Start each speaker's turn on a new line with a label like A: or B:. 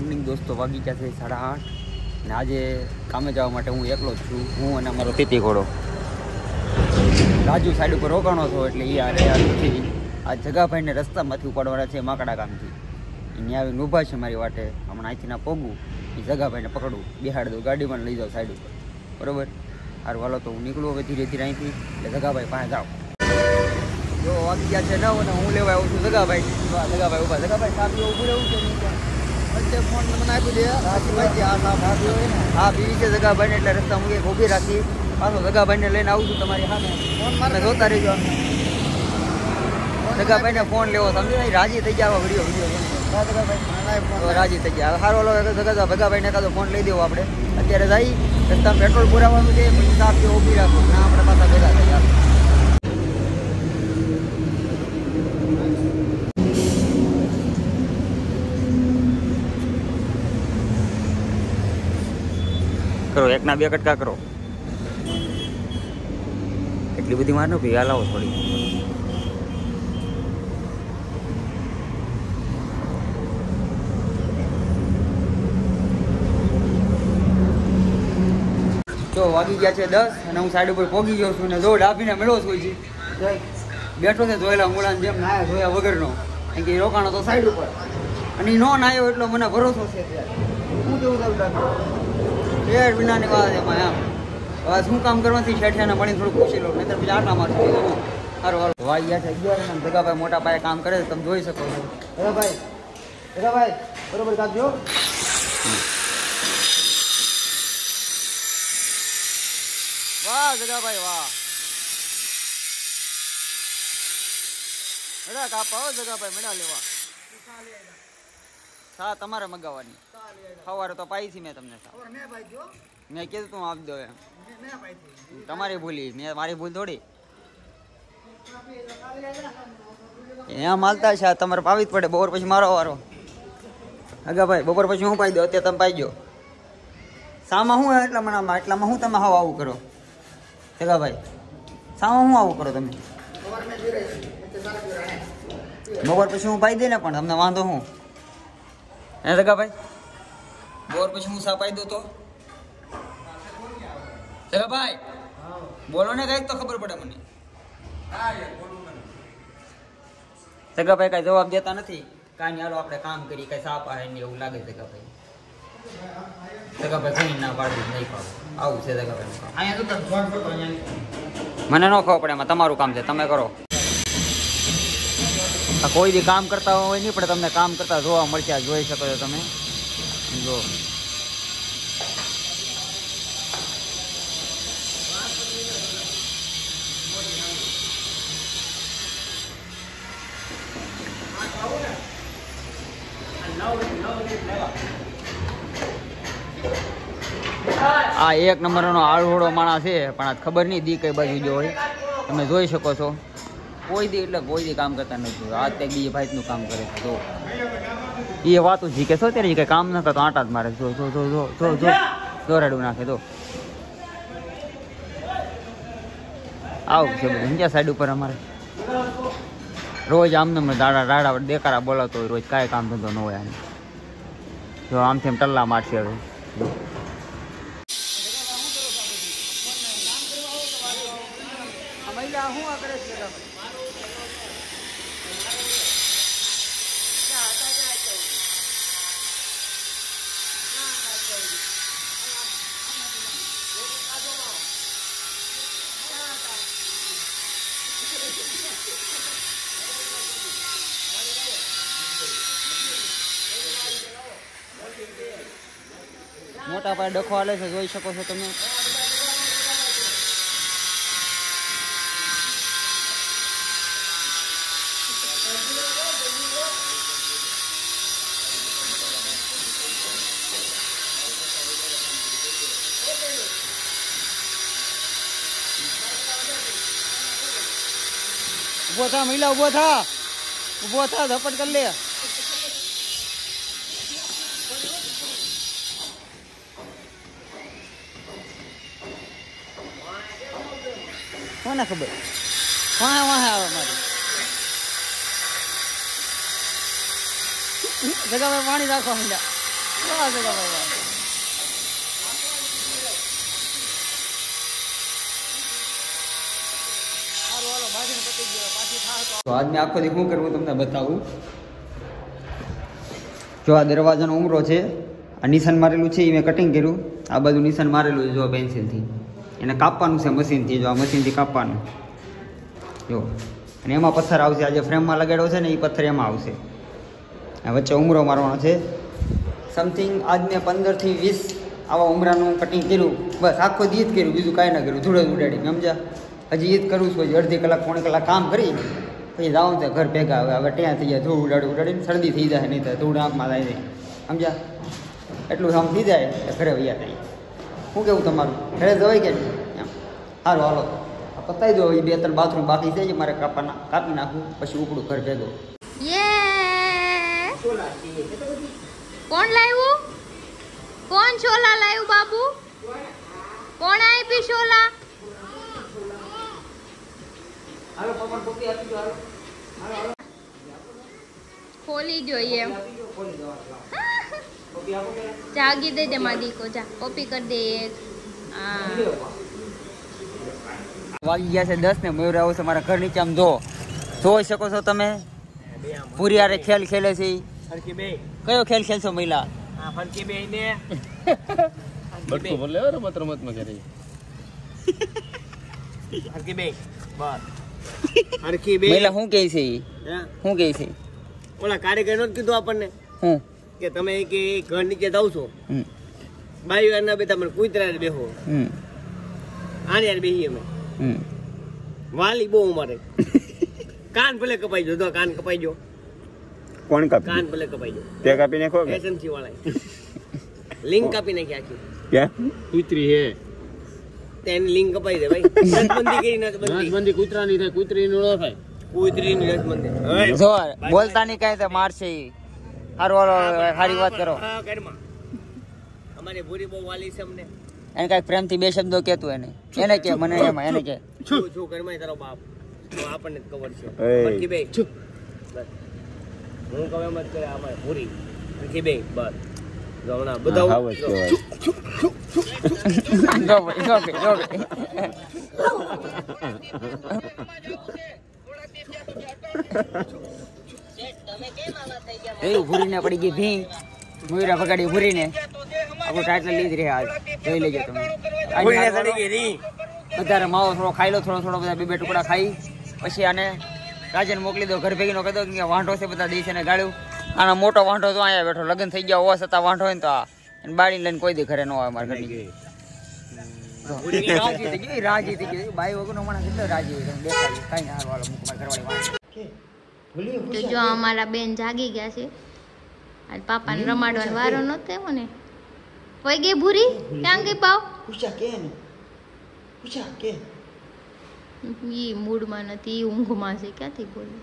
A: Morning દોસ્તો વાગી ગયા છે સાડા આઠ. ને આજે કામે જવા માટે હું એકલો જ છું. હું અને અમારો તીતી ઘોડો. રાજુ સાઈડ ઉપર રોકાણો છો એટલે એ આ રહ્યા નથી. આ જગાભાઈને રસ્તામાંથી ઉપાડવાના છે માકડા ગામથી. અહીંયા આવીને ઊભા છે મારી વાટે. હમણાં અહીંથી ના પોગું. એ જગાભાઈને પકડું. બિહાડ દઉં ગાડીમાં લઈ જાઉં સાઈડ ઉપર. બરોબર? સારું હાલો તો હું નીકળું હવે ધીરે ધીરે અહીંથી. એટલે જગાભાઈ પાસે જાઉં જો વાગી ગયા છે નવ અને હું લેવા આવું છું જગાભાઈ. જગાભાઈ ઊભા જગાભાઈ સાહેબ ઊભું રહેવું છે વચ્ચે ફોન મને આપી દે. રાજુભાઈ આ હોય ને હા છે જગાભાઈને એટલે રસ્તા હું એક ઊભી રાખી. પાછો જગાભાઈને લઈને આવું છું તમારી સામે. ફોન મારે જોતા રહેજો જગાભાઈને ફોન લેવો સમજો રાજી થઈ ગયા વીડિયો વીડિયો રાજી થઈ ગયા સારો લો જગા ભગાભાઈને ફોન લઈ દેવો આપણે. અત્યારે જઈ રસ્તામાં પેટ્રોલ પુરાવાનું છે પછી સાહેબ ઊભી રાખો. ના આપણે પાછા ભેગા થઈ ગયા કરો, એકના બે કટકા કરો. એટલી બધી માર નો ભેગા લાવો થોડી. જો વાગી ગયા છે દસ અને હું સાઈડ ઉપર પોગી ગયો છું ને જો ડાભીને મેળવો છું જી બેઠો છે જોયેલા મૂળાને જેમ નાયા જોયા વગરનો. કારણ કે રોકાણો તો સાઈડ ઉપર. અને નો નાયો એટલો મને ભરોસો છે. હું કેવું થયું શેઠ વિનાની વાત એમાં એમ. હવે શું કામ કરવાથી શેઠિયાને મળી થોડું પૂછી લો નહીં પછી આટા મારશે સારું હાલો ભાઈ યા છે અગિયાર અને જગાભાઈ મોટા પાયે કામ કરે તમે જોઈ શકો છો. જગાભાઈ જગાભાઈ બરોબર કાપજો વાહ જગાભાઈ વાહ. મેળા કાપા હો જગાભાઈ મેળા લેવા. સા તમારે મગાવવાની. સવારે તો પાઈ છે મેં તમને સા મેં કીધું તું આપ દો એમ. તમારી ભૂલી મેં મારી ભૂલ થોડી. એમ હાલતા છે તમારે પાવી જ પડે. બપોર પછી મારો વારો. અગા ભાઈ બપોર પછી હું પાઈ દો અત્યારે તમે પાઈ ગયો. સામાં હું એટલા મણામાં એટલામાં હું તમે હાવ આવું કરો? અગા ભાઈ સામાં હું આવું કરો તમે? બપોર પછી હું પાઈ દે ને પણ તમને વાંધો હું? હે સગા ભાઈ? બોર પછી હું સાપાઈ દઉં તો? સગા ભાઈ બોલો ને કંઈક તો ખબર પડે મને. સગા ભાઈ કઈ જવાબ દેતા નથી? કાંઈ હાલો આપણે કામ કરી કઈ સાપ આવે ને એવું લાગે સગા ભાઈ. સગા ભાઈ કઈ ના પાડી નહીં આવું છે મને ન ખબર પડે એમાં તમારું કામ છે તમે કરો. કોઈ બી કામ કરતા હોય નહીં, પણ તમને કામ કરતા જોવા મળશે જોઈ શકો છો તમે. જો. આ એક નંબરનો આળહોળો માણસ છે, પણ આ ખબર નહીં દી કઈ બાજુ જો હોય. તમે જોઈ શકો છો. કોઈ દી એટલે કોઈ દી કામ કરતા નથી. આ તે બીજી ભાઈનું કામ કરે જો. એ વાતું કે છો ત્યારે કઈ કામ ન કરતો, આટા જ મારે જો જો જો જો જો દોરાડું નાખે તો આવું છે બધું. ક્યાં સાઈડ ઉપર અમારે. રોજ આમને દાડા રાડા દેકારા બોલાવતો હોય, રોજ કાંઈ કામ ધંધો ન હોય આને જો આમથી એમ ટલ્લા મારશે હવે. જો. મોટા પાયે ડખો હાલે છે, જોઈ શકો છો તમે. ઊભો થા, મહિલા ઊભો થા. ઊભો થા, ઝપટ કરી લે. કોને ખબર? વાહ વાહ આવે મારી જગાભાઈ પાણી રાખવા મીડા વાહ, જગાભાઈ, વાહ. આજ મેં આખો દી શું કરવું તમને બતાવું? જો આ દરવાજાનો ઉમરો છે આ નિશાન મારેલું છે એ મેં કટિંગ કર્યું. આ બધું નિશાન મારેલું છે જો પેન્સિલથી એને કાપવાનું છે મશીનથી, જો આ મશીનથી કાપવાનું. જો. અને એમાં પથ્થર આવશે. આ જે ફ્રેમમાં લગાડ્યો છે ને એ પથ્થર એમાં આવશે. વચ્ચે ઉમરો મારવાનો છે. સમથિંગ આજ મેં પંદરથી વીસ આવા ઉમરાનું કટિંગ કર્યું. બસ, આખો દી જ કર્યું. બીજું કાંઈ ના કર્યું. ધૂળે ઉડાડી. સમજ્યા? હજી જ કરું છું. હજી અડધી કલાક, પોણી કલાક કામ કરી. પછી જાઉં તો ઘર ભેગા. આવે હવે ત્યાં થઈ જાય. ધૂળ ઉડાડી, ઉડાડીને શરદી થઈ જાય નહીં તો. ધૂળ આંખમાં થાય નહીં. સમજ્યા? એટલું આમ થઈ જાય ઘરે વૈયા થાય. શું કેવું તમારું? ઘરે જવાય કે નહીં? એમ. સારું હાલો. આ પતાવી દો એ બે ત્રણ બાથરૂમ બાકી છે મારે કાપાના કાપી નાખું પછી ઉપડું ઘર ભેગો.
B: યે કોણ લાવ્યું કોણ છોલા લાવ્યું બાબુ? કોણ આપી છોલા ખોલી જોઈએ એમ. જાગી દે દે મારી દીકો જા. કોપી કરી દે એક. હા.
A: વાગી ગયા છે દસ ને મયુર આવો છે મારા ઘર નીચે આમ જો. જોઈ શકો છો તમે? પૂરી આરે ખેલ ખેલે છે કયો ખેલ ખેલશો મહિલા?
C: હા ફરકી બે ને.
D: બટકો બોલે હો રમત રમતમાં કરે
C: હરકી બે બસ. હરકી બે
A: મહિલા શું કહે છે? શું કહે છે
C: ઓલા કાર્યકર નો કીધું આપણને?
A: હું?
C: કે તમે કે ઘર નીચે જાવ છો. બાઈ વાર ના બે તમે કુતરા બેહો. આને યાર બેહી અમે. વાલી બહુ અમારે. કાન ભલે કપાઈ જો કાન કપાઈ જો.
D: કોણ કાપી
C: કાન ભલે કપાઈ જો.
D: તે કાપી નાખો
C: એસએમસી વાળા લિંક કાપી નાખી આખી.
D: ક્યાં?
E: કુતરી હે.
C: તેની લિંક કપાઈ દે ભાઈ. નસબંધી કરી નસબંધી
E: નસબંધી કૂતરાની થાય કૂતરીનું ન થાય.
C: કુતરીની નસબંધી
A: જો બોલતા નહીં કાઈ તે મારશે ઈ. સારું હાલો સારી વાત કરો.
C: અમારી ભૂરી બહુ વાલી છે અમને.
A: એને કાંઈક પ્રેમથી બે શબ્દો કહેતું એને. એને કે મને એમાં એને કે
C: છું. છું ઘરમાં તારો બાપ. તો આપણને જ ખબર છે. બે. હું કહું એમ જ કરે અમારે ભૂરી. હરકી બે. બસ. બધા
D: હાવ જ કહેવાય.
A: જો ભાઈ જો ભાઈ જો ભાઈ. એવું ભૂરીને પડી ગઈ ભી. મયુરા ભગાડી ભૂરીને આપણું ટાઈટલ લીધ રહ્યા આજ જોઈ લેજો તમે. વધારે માવો થોડો ખાઈ લો થોડો થોડો બધા બે બે ટુકડા ખાઈ. પછી આને રાજન મોકલી દો ઘર ભેગીનો કહી દો કે વાંઢો છે બધા દેશે ને ગાળ્યું. આનો મોટો વાંઢો તો અહીંયા બેઠો. લગ્ન થઈ ગયા હોવા છતાં વાંઢો હોય ને તો આ. બાળી લઈને કોઈ દી ઘરે ન આવે મારા ઘરની. રાજી થઈ ગઈ. રાજી થઈ ગઈ. બાઈ વગર માણસ કેટલો રાજી હોય. દેખાય કઈ ના હાલો મૂક ઘરવાળી વાંઢો.
B: તો જો અમારા બેન જાગી ગયા છે. આજ પાપાને રમાડવાનો વારો નતો થયો ને. કોઈ ગઈ ભૂરી? ક્યાં ગઈ પાવ?
A: પૂછા કે પૂછા કે
B: ઈ મૂડમાં નથી ઊંઘમાં છે. ક્યાંથી બોલી?